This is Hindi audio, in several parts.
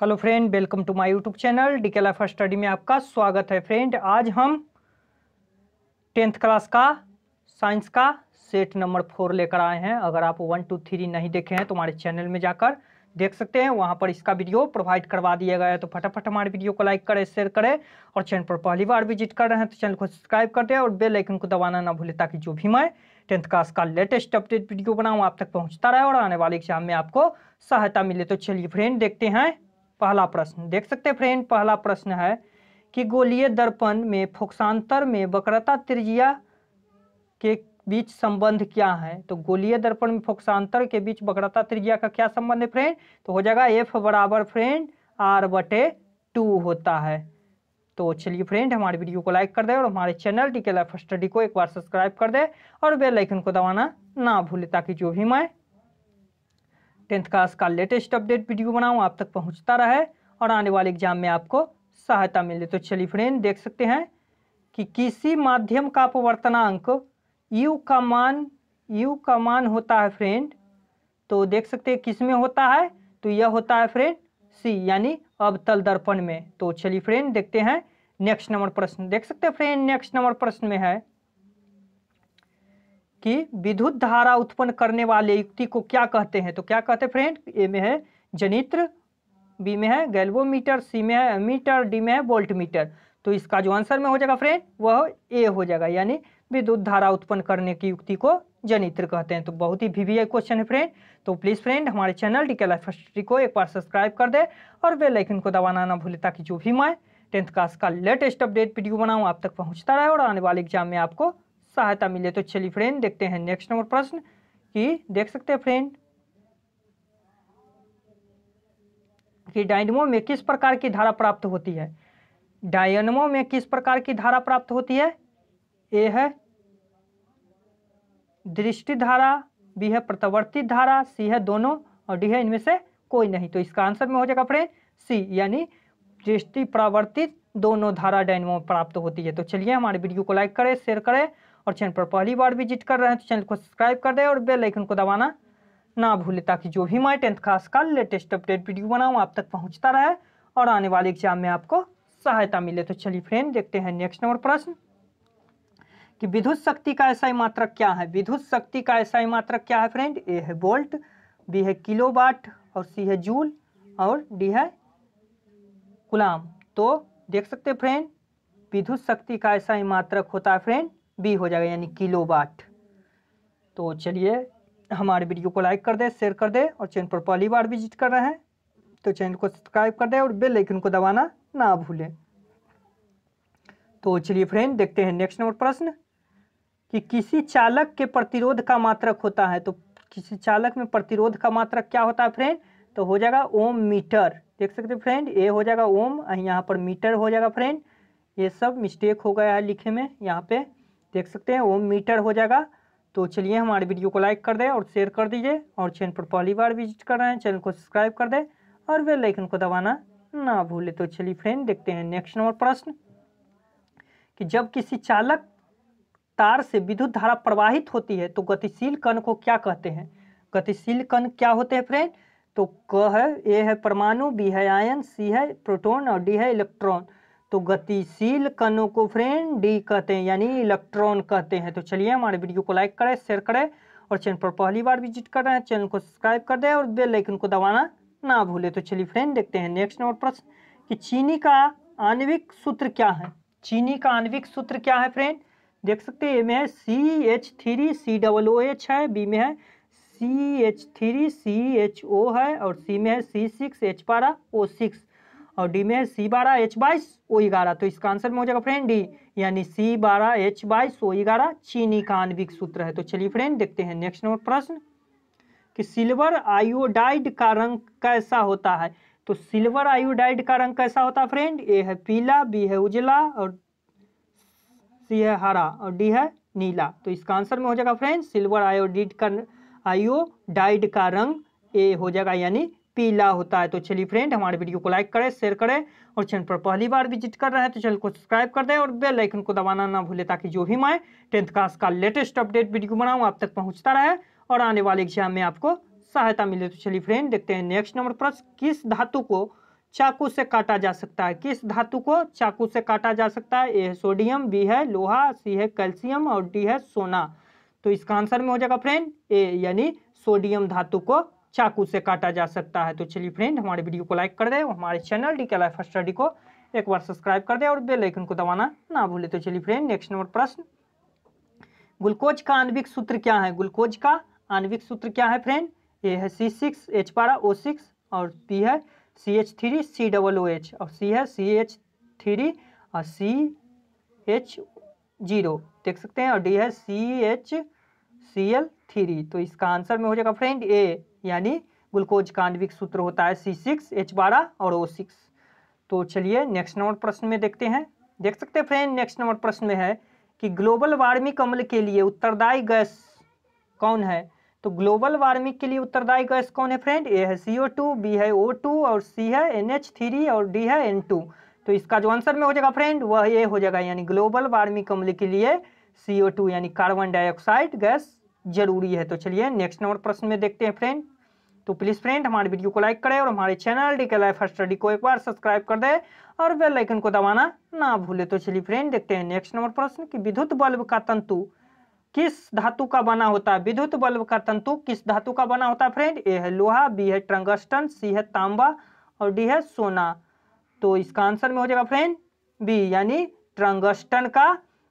Hello friend, welcome to my YouTube channel. D K life study में आपका स्वागत है फ्रेंड। आज हम टेंथ क्लास का, साइंस का सेट नंबर फोर लेकर आए हैं। अगर आप वन, टू, थ्री नहीं देखे हैं तो हमारे चैनल में जाकर देख सकते हैं। वहाँ पर इसका वीडियो प्रोवाइड करवा दिया गया है तो फटाफट हमारे वीडियो को लाइक करें, शेयर करें और चैनल पर पहली बार विज़िट कर रहे हैं तो चैनल को सब्सक्राइब कर दें और बेल आइकन को दबाना ना भूलें ताकि जो भी मैं टेंथ क्लास का लेटेस्ट अपडेट वीडियो बनाऊँ, आप तक पहुँचता रहे और आने वाले एग्ज़ाम में आपको सहायता मिले। तो चलिए फ्रेंड, देखते हैं पहला प्रश्न। देख सकते हैं फ्रेंड, पहला प्रश्न है कि गोलीय दर्पण में फोक्सांतर में वक्रता त्रिज्या के बीच संबंध क्या है? तो गोलीय दर्पण में फोक्सांतर के बीच वक्रता त्रिज्या का क्या संबंध है फ्रेंड? तो हो जाएगा एफ़ बराबर फ्रेंड आर बटे टू होता है। तो चलिए फ्रेंड, हमारे वीडियो को लाइक कर दे और हमारे channel D K life study को एक बार सब्सक्राइब कर दे और बेल आइकन को दबाना ना भूले, ताकि जो भी मैं टेंथ क्लास का लेटेस्ट अपडेट वीडियो बनाऊँ, आप तक पहुँचता रहे और आने वाले एग्ज़ाम में आपको सहायता मिले। तो चलिए फ्रेंड, देख सकते हैं कि किसी माध्यम का अपवर्तनांक यू का मान, यू का मान होता है फ्रेंड तो देख सकते हैं किसमें होता है? तो यह होता है फ्रेंड सी, यानी अवतल दर्पण में। तो चलिए फ्रेंड, देखते हैं नेक्स्ट नंबर प्रश्न। देख सकते हैं फ्रेंड, नेक्स्ट नंबर प्रश्न में है कि विद्युत धारा उत्पन्न करने वाले युक्ति को क्या कहते हैं? तो क्या कहते हैं फ्रेंड ए में है जनित्र बी में है गैल्वोमीटर सी में है मीटर डी में है वोल्ट मीटर तो इसका जो आंसर में हो जाएगा फ्रेंड वह ए हो जाएगा, यानी विद्युत धारा उत्पन्न करने की युक्ति को जनित्र कहते हैं। तो बहुत ही वीवीआई क्वेश्चन है फ्रेंड तो प्लीज़ फ्रेंड हमारे channel D K life history को एक बार सब्सक्राइब कर दे और बेल आइकन को दबाना ना भूले, ताकि जो भी मैं टेंथ क्लास का लेटेस्ट अपडेट वीडियो बनाऊँ, आप तक पहुँचता रहे और आने वाले एग्ज़ाम में आपको सहायता मिले तो चलिए फ्रेंड देखते हैं नेक्स्ट नंबर प्रश्न कि देख सकते हैं फ्रेंड कि डायनमो में किस प्रकार की धारा प्राप्त होती है? डायनमो में किस प्रकार की धारा प्राप्त होती है? ए है दृष्टि धारा बी है प्रत्यावर्तित धारा सी है दोनों और डी है इनमें से कोई नहीं। तो इसका आंसर में हो जाएगा फ्रेंड सी यानी दृष्टि परावर्तित दोनों धारा डायनमो प्राप्त होती है। तो चलिए हमारे वीडियो को लाइक करें शेयर करें और चैनल पर पहली बार विज़िट कर रहे हैं तो चैनल को सब्सक्राइब कर दें और बेल आइकन को दबाना ना भूले ताकि जो भी मैं टेंथ क्लास का लेटेस्ट अपडेट वीडियो बनाऊँ आप तक पहुँचता रहे और आने वाले एग्ज़ाम में आपको सहायता मिले। तो चलिए फ्रेंड, देखते हैं नेक्स्ट नंबर प्रश्न कि विद्युत शक्ति का ऐसा मात्रक क्या है? विद्युत शक्ति का ऐसा मात्रक क्या है फ्रेंड? ए है वोल्ट बी है किलोवाट और सी है जूल और डी है गुलाम। तो देख सकते हैं फ्रेंड, विद्युत शक्ति का ऐसा ही मात्रक होता है फ्रेंड बी हो जाएगा, यानी किलोवाट। तो चलिए, हमारे वीडियो को लाइक कर दे शेयर कर दे और चैनल पर पहली बार विज़िट कर रहे हैं तो चैनल को सब्सक्राइब कर दे और बेल आइकन को दबाना ना भूलें। तो चलिए फ्रेंड देखते हैं नेक्स्ट नंबर प्रश्न, कि किसी चालक के प्रतिरोध का मात्रक होता है? तो किसी चालक में प्रतिरोध का मात्रक क्या होता है फ्रेंड तो हो जाएगा ओम मीटर देख सकते हैं फ्रेंड ए हो जाएगा ओम यहाँ पर मीटर हो जाएगा फ्रेंड ये सब मिस्टेक हो गया है लिखे में, यहाँ पे। देख सकते हैं ओम मीटर हो जाएगा। तो चलिए हमारे वीडियो को लाइक कर दें और शेयर कर दीजिए और चैनल पर पहली बार विज़िट कर रहे हैं चैनल को सब्सक्राइब कर दें और बेल आइकन को दबाना ना भूले। तो चलिए फ्रेंड देखते हैं नेक्स्ट नंबर प्रश्न कि जब किसी चालक तार से विद्युत धारा प्रवाहित होती है तो गतिशील कण को क्या कहते हैं? गतिशील कण क्या होते हैं फ्रेंड तो क है, ए है परमाणु, बी है आयन सी है प्रोटॉन और डी है इलेक्ट्रॉन तो गतिशील कणों को फ्रेंड डी कहते हैं, यानी इलेक्ट्रॉन कहते हैं। तो चलिए हमारे वीडियो को लाइक करें, शेयर करें और चैनल पर पहली बार विज़िट कर रहे हैं, चैनल को सब्सक्राइब कर दें और बेल आइकन को दबाना ना भूलें। तो चलिए फ्रेंड देखते हैं नेक्स्ट नंबर प्रश्न कि चीनी का आणविक सूत्र क्या है? चीनी का आणविक सूत्र क्या है फ्रेंड? देख सकते हैं, ए में है C H three C double O H है बी में है C H three C H O है और सी में है सी सिक्स एच बारह ओ सिक्स और डी में है सी बारह एच बाईस, ओ ग्यारह। तो इसका आंसर में हो जाएगा फ्रेंड डी, यानी सी बारह एच बाईस, ओ ग्यारह चीनी का आणविक सूत्र है। तो चलिए फ्रेंड देखते हैं नेक्स्ट नंबर प्रश्न कि सिल्वर आयोडाइड का रंग कैसा होता है? तो सिल्वर आयोडाइड का रंग कैसा होता है फ्रेंड? ए है पीला, बी है उजला और सी है हरा और डी है नीला। तो इसका आंसर में हो जाएगा फ्रेंड सिल्वर आयोडाइड का आयोडाइड का रंग ए हो जाएगा, यानी पीला होता है। तो चलिए फ्रेंड हमारे वीडियो को लाइक करें शेयर करें और चैनल पर पहली बार विज़िट कर रहे हैं तो चैनल को सब्सक्राइब कर दें और बेल आइकन को दबाना ना भूले ताकि जो भी मैं टेंथ क्लास का लेटेस्ट अपडेट वीडियो बनाऊँ, आप तक पहुँचता रहे और आने वाले एग्ज़ाम में आपको सहायता मिले। तो चलिए फ्रेंड देखते हैं नेक्स्ट नंबर प्रश्न किस धातु को चाकू से काटा जा सकता है? किस धातु को चाकू से काटा जा सकता है? ए है सोडियम बी है लोहा सी है कैल्शियम और डी है सोना। तो इसका आंसर में हो जाएगा फ्रेंड ए यानी सोडियम धातु को चाकू से काटा जा सकता है। तो चलिए फ्रेंड हमारे वीडियो को लाइक कर दे हमारे channel D K life study को एक बार सब्सक्राइब कर दे और बेल आइकन को दबाना ना भूले। तो चलिए फ्रेंड नेक्स्ट नंबर प्रश्न। ग्लूकोज का आणविक सूत्र क्या है? ग्लूकोज का आणविक सूत्र क्या है फ्रेंड ए है सी सिक्स एच बारह ओ सिक्स और बी है C H three C double O H और सी है सी एच थ्री और सी एच ज़ीरो देख सकते हैं और डी है C H C L three तो इसका आंसर में हो जाएगा फ्रेंड ए यानी ग्लूकोज का आणविक सूत्र होता है सी सिक्स एच बारह और ओ सिक्स तो चलिए नेक्स्ट नंबर प्रश्न में देखते हैं। देख सकते हैं फ्रेंड नेक्स्ट नंबर प्रश्न में है कि ग्लोबल वार्मिंग अम्ल के लिए उत्तरदायी गैस कौन है? तो ग्लोबल वार्मिंग के लिए उत्तरदायी गैस कौन है फ्रेंड ए है सी ओ टू बी है ओ टू और सी है एन एच थ्री और डी है एन टू तो इसका जो आंसर में हो जाएगा फ्रेंड वह ये हो जाएगा यानी ग्लोबल वार्मिंग अम्ल के लिए सी ओ टू यानी कार्बन डाइऑक्साइड गैस ज़रूरी है। तो चलिए नेक्स्ट नंबर प्रश्न में देखते हैं फ्रेंड तो प्लीज़ फ्रेंड हमारे वीडियो को लाइक करें और हमारे channel D K life study को एक बार सब्सक्राइब कर दे और बेल आइकन को दबाना ना भूले। तो चलिए फ्रेंड देखते हैं नेक्स्ट नंबर प्रश्न कि विद्युत बल्ब का तंतु किस धातु का बना होता है? विद्युत बल्ब का तंतु किस धातु का बना होता है फ्रेंड ए है लोहा बी है ट्रंगस्टन सी है तांबा और डी है सोना। तो इसका आंसर में हो जाएगा फ्रेंड बी यानी ट्रंगस्टन का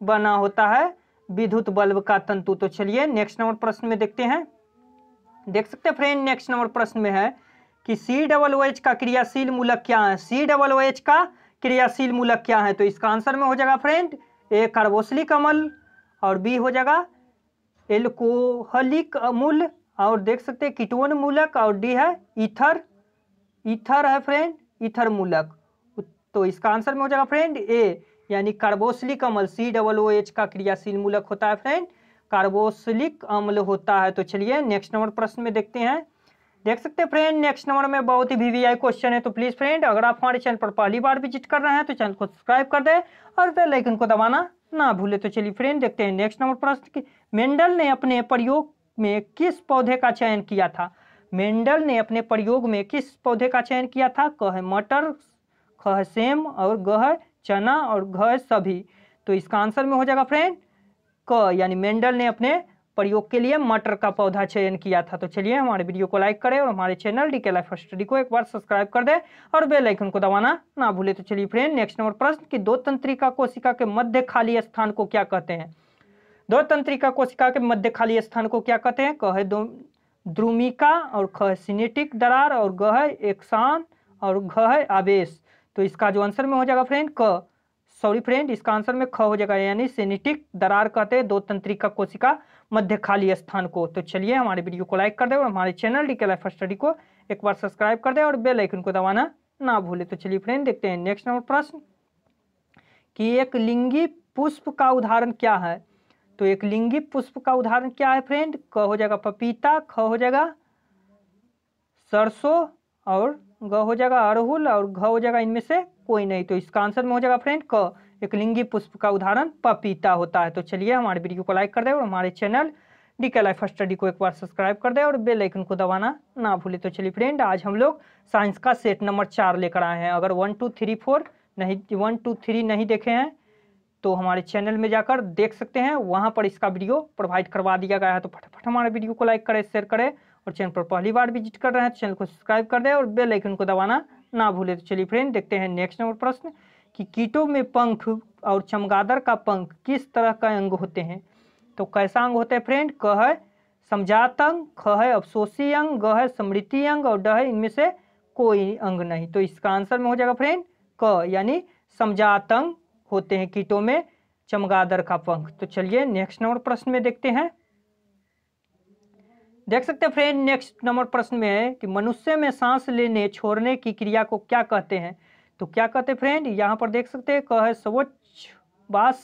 बना होता है विद्युत बल्ब का तंतु। तो चलिए नेक्स्ट नंबर प्रश्न में देखते हैं। देख सकते हैं फ्रेंड नेक्स्ट नंबर प्रश्न में है कि सी डबल ओ एच का क्रियाशील मूलक क्या है? सी डबल ओ एच का क्रियाशील मूलक क्या है? तो इसका आंसर में हो जाएगा फ्रेंड ए कार्बोसलिक अमल और बी हो जाएगा एल्कोहलिक अमूल। और देख सकते हैं कीटोन मूलक और डी है इथर इथर है फ्रेंड इथर मूलक। तो इसका आंसर में हो जाएगा फ्रेंड ए यानी कार्बोसलिक अम्ल। सी डबल ओ एच का क्रियाशील मूलक होता है फ्रेंड। कार्बोसलिक अम्ल होता है। तो चलिए नेक्स्ट नंबर प्रश्न में देखते हैं। देख सकते हैं फ्रेंड नेक्स्ट नंबर में बहुत ही वीवीआई क्वेश्चन है। तो प्लीज़ फ्रेंड अगर आप हमारे चैनल पर पहली बार विज़िट कर रहे हैं तो चैनल को सब्सक्राइब कर दें और बेल आइकन को दबाना ना भूले। तो चलिए फ्रेंड देखते हैं नेक्स्ट नंबर प्रश्न मेंडल ने अपने प्रयोग में किस पौधे का चयन किया था? मेंडल ने अपने प्रयोग में किस पौधे का चयन किया था? क है मटर ख है सेम और ग है चना और घ सभी। तो इसका आंसर में हो जाएगा फ्रेंड क, यानी मेंडल ने अपने प्रयोग के लिए मटर का पौधा चयन किया था। तो चलिए हमारे वीडियो को लाइक करें और हमारे channel D K life study को एक बार सब्सक्राइब कर दे और बेल आइकन को दबाना ना भूले। तो चलिए फ्रेंड नेक्स्ट नंबर प्रश्न कि दो तंत्रिका कोशिका के मध्य खाली स्थान को क्या कहते हैं? दो तंत्रिका कोशिका के मध्य खाली स्थान को क्या कहते हैं? कह दो, द्रुमिका और ख सिनेटिक दरार और ग एकसान और घ है आवेश। तो इसका जो आंसर में हो जाएगा फ्रेंड, क। सॉरी फ्रेंड, इसका आंसर में ख हो जाएगा, यानी सेनेटिक दरार कहते हैं, दो तंत्रिका कोशिका मध्य खाली स्थान को। तो चलिए हमारे वीडियो को लाइक कर दे और हमारे channel D K life study को एक बार सब्सक्राइब कर दे और बेल आइकन को दबाना ना भूले। तो चलिए फ्रेंड, देखते हैं नेक्स्ट नंबर प्रश्न। कि एक लिंगी पुष्प का उदाहरण क्या है? तो एक लिंगी पुष्प का उदाहरण क्या है फ्रेंड? क हो जाएगा पपीता, ख हो जाएगा सरसों और ग हो जाएगा अड़हुल और घ हो जाएगा इनमें से कोई नहीं। तो इसका आंसर में हो जाएगा फ्रेंड क, एक लिंगी पुष्प का उदाहरण, पपीता होता है। तो चलिए हमारे वीडियो को लाइक कर दे और हमारे channel D K life study को एक बार सब्सक्राइब कर दे और बेल आइकन को दबाना ना भूले। तो चलिए फ्रेंड आज हम लोग साइंस का सेट नंबर चार लेकर आए हैं। अगर वन टू थ्री फोर नहीं वन टू थ्री नहीं देखे हैं तो हमारे चैनल में जाकर देख सकते हैं। वहाँ पर इसका वीडियो प्रोवाइड करवा दिया गया है। तो फटाफट हमारे वीडियो को लाइक करें शेयर करें और चैनल पर पहली बार विज़िट कर रहे हैं तो चैनल को सब्सक्राइब कर दें और बेल आइकन को दबाना ना भूले तो चलिए फ्रेंड देखते हैं नेक्स्ट नंबर प्रश्न, कि कीटों में पंख और चमगादड़ का पंख किस तरह का अंग होते हैं? तो कैसा अंग होता है फ्रेंड क है समझात अंग, ख है अफसोसी अंग, ग है स्मृति अंग और ड है इनमें से कोई अंग नहीं। तो इसका आंसर में हो जाएगा फ्रेंड क, यानी समझात अंग होते हैं कीटों में चमगादड़ का पंख। तो चलिए नेक्स्ट नंबर प्रश्न में देखते हैं। देख सकते हैं फ्रेंड नेक्स्ट नंबर प्रश्न में है कि मनुष्य में सांस लेने, छोड़ने की क्रिया को क्या कहते हैं? तो क्या कहते हैं फ्रेंड? यहाँ पर देख सकते हैं क है स्वच्छ बास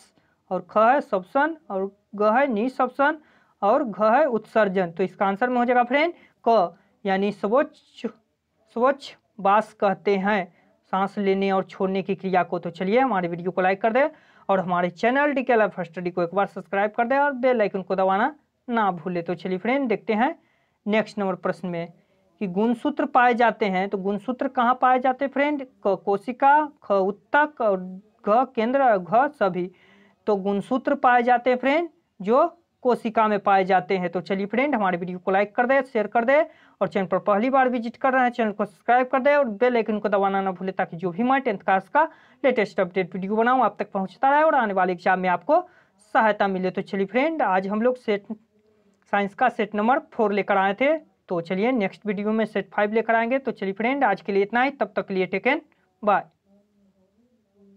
और ख है सप्सन और ग है निसप्सन और घ है उत्सर्जन। तो इसका आंसर में हो जाएगा फ्रेंड, क, यानी स्वच्छ स्वच्छ बास कहते हैं सांस लेने और छोड़ने की क्रिया को। तो चलिए हमारे वीडियो को लाइक कर दे और हमारे channel D K life study को एक बार सब्सक्राइब कर दें और बेल आइकन को दबाना ना भूले। तो चलिए फ्रेंड, देखते हैं नेक्स्ट नंबर प्रश्न में कि गुणसूत्र पाए जाते हैं तो गुणसूत्र कहाँ पाए जाते हैं फ्रेंड? कोशिका, ख उत्तक और घ, केंद्र, घ, सभी। तो गुणसूत्र पाए जाते हैं फ्रेंड, जो कोशिका में पाए जाते हैं। तो चलिए फ्रेंड, हमारे वीडियो को लाइक कर दे शेयर कर दे और चैनल पर पहली बार विज़िट कर रहे हैं चैनल को सब्सक्राइब कर दे और बेल आइकन को दबाना ना भूले, ताकि जो भी मैं टेंथ क्लास का लेटेस्ट अपडेट वीडियो बनाऊँ, आप तक पहुँचता रहे और आने वाले एग्ज़ाम में आपको सहायता मिले। तो चलिए फ्रेंड, आज हम लोग सेट साइंस का सेट नंबर फोर लेकर आए थे। तो चलिए नेक्स्ट वीडियो में सेट फाइव लेकर आएँगे। तो चलिए फ्रेंड, आज के लिए इतना ही। तब तक के लिए टेकन बाय।